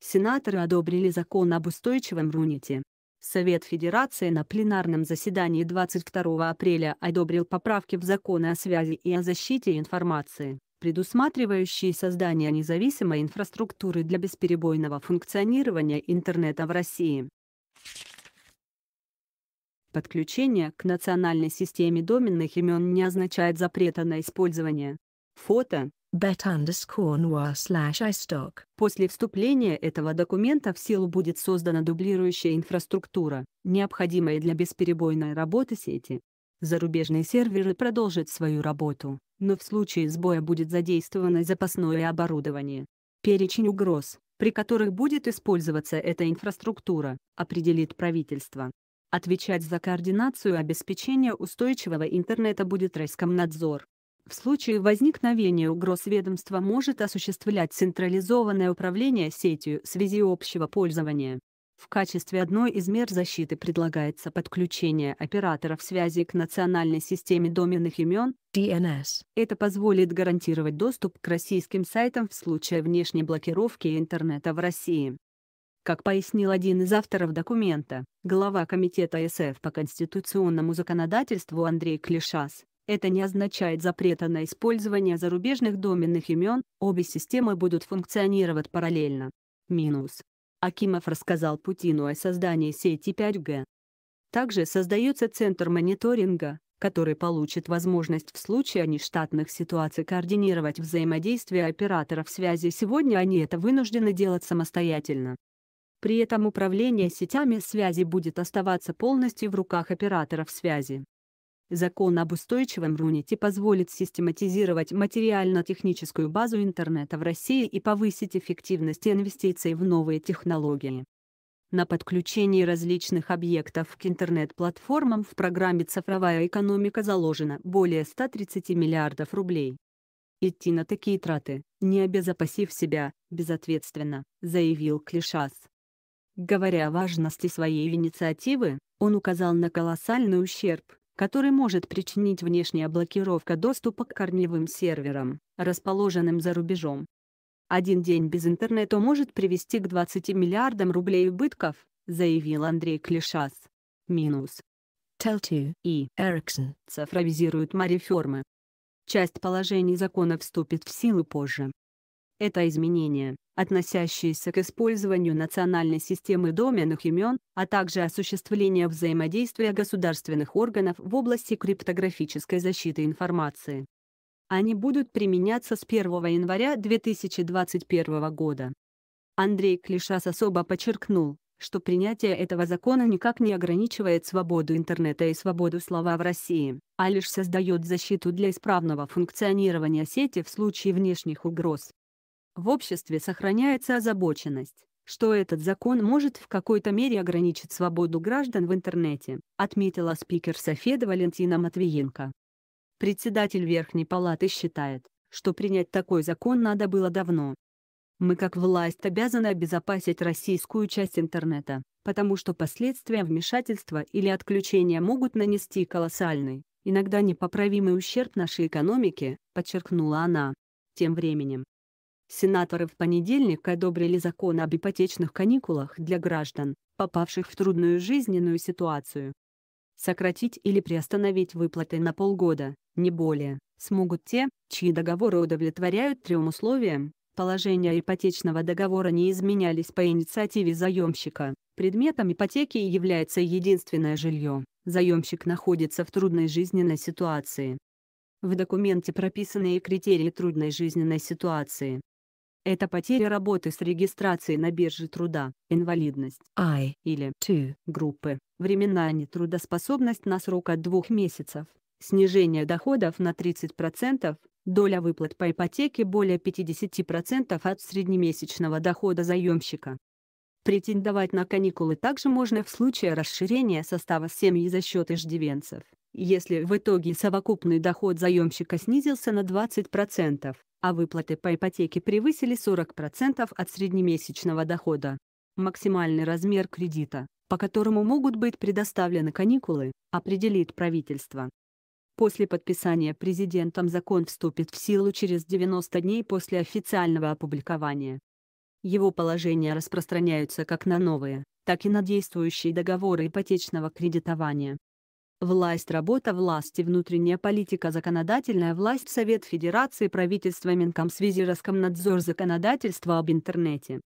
Сенаторы одобрили закон об устойчивом Рунете. Совет Федерации на пленарном заседании 22 апреля одобрил поправки в законы о связи и о защите информации, предусматривающие создание независимой инфраструктуры для бесперебойного функционирования интернета в России. Подключение к национальной системе доменных имен не означает запрета на использование. Фото, bet underscore noir slash istock. После вступления этого документа в силу будет создана дублирующая инфраструктура, необходимая для бесперебойной работы сети. Зарубежные серверы продолжат свою работу, но в случае сбоя будет задействовано запасное оборудование. Перечень угроз, при которых будет использоваться эта инфраструктура, определит правительство. Отвечать за координацию обеспечения устойчивого интернета будет Роскомнадзор. В случае возникновения угроз ведомство может осуществлять централизованное управление сетью связи общего пользования. В качестве одной из мер защиты предлагается подключение операторов связи к национальной системе доменных имен DNS. Это позволит гарантировать доступ к российским сайтам в случае внешней блокировки интернета в России. Как пояснил один из авторов документа, глава Комитета СФ по конституционному законодательству Андрей Клишас, это не означает запрета на использование зарубежных доменных имен, обе системы будут функционировать параллельно. Минус. Акимов рассказал Путину о создании сети 5G. Также создается Центр мониторинга, который получит возможность в случае нештатных ситуаций координировать взаимодействие операторов связи. Сегодня они это вынуждены делать самостоятельно. При этом управление сетями связи будет оставаться полностью в руках операторов связи. Закон об устойчивом Рунете позволит систематизировать материально-техническую базу интернета в России и повысить эффективность инвестиций в новые технологии. На подключении различных объектов к интернет-платформам в программе «Цифровая экономика» заложено более 130 миллиардов рублей. Идти на такие траты, не обезопасив себя, безответственно, заявил Клишас. Говоря о важности своей инициативы, он указал на колоссальный ущерб, который может причинить внешняя блокировка доступа к корневым серверам, расположенным за рубежом. Один день без интернета может привести к 20 миллиардам рублей убытков, заявил Андрей Клишас. Минус. Tell2 и Ericsson цифровизируют мариформы. Часть положений закона вступит в силу позже. Это изменения, относящиеся к использованию национальной системы доменных имен, а также осуществление взаимодействия государственных органов в области криптографической защиты информации. Они будут применяться с 1 января 2021 года. Андрей Клишас особо подчеркнул, что принятие этого закона никак не ограничивает свободу интернета и свободу слова в России, а лишь создает защиту для исправного функционирования сети в случае внешних угроз. В обществе сохраняется озабоченность, что этот закон может в какой-то мере ограничить свободу граждан в интернете, отметила спикер Софеда Валентина Матвиенко. Председатель Верхней Палаты считает, что принять такой закон надо было давно. Мы как власть обязаны обезопасить российскую часть интернета, потому что последствия вмешательства или отключения могут нанести колоссальный, иногда непоправимый ущерб нашей экономике, подчеркнула она. Тем временем, Сенаторы в понедельник одобрили закон об ипотечных каникулах для граждан, попавших в трудную жизненную ситуацию. Сократить или приостановить выплаты на полгода, не более, смогут те, чьи договоры удовлетворяют трем условиям. Положения ипотечного договора не изменялись по инициативе заемщика. Предметом ипотеки является единственное жилье. Заемщик находится в трудной жизненной ситуации. В документе прописаны и критерии трудной жизненной ситуации. Это потеря работы с регистрацией на бирже труда, инвалидность I или 2 группы, временная нетрудоспособность на срок от двух месяцев, снижение доходов на 30%, доля выплат по ипотеке более 50% от среднемесячного дохода заемщика. Претендовать на каникулы также можно в случае расширения состава семьи за счет иждивенцев, если в итоге совокупный доход заемщика снизился на 20% а выплаты по ипотеке превысили 40% от среднемесячного дохода. Максимальный размер кредита, по которому могут быть предоставлены каникулы, определит правительство. После подписания президентом закон вступит в силу через 90 дней после официального опубликования. Его положения распространяются как на новые, так и на действующие договоры ипотечного кредитования. Власть, работа власти, внутренняя политика, законодательная власть, Совет Федерации, правительство Минкомсвязи, Роскомнадзор, законодательство об интернете.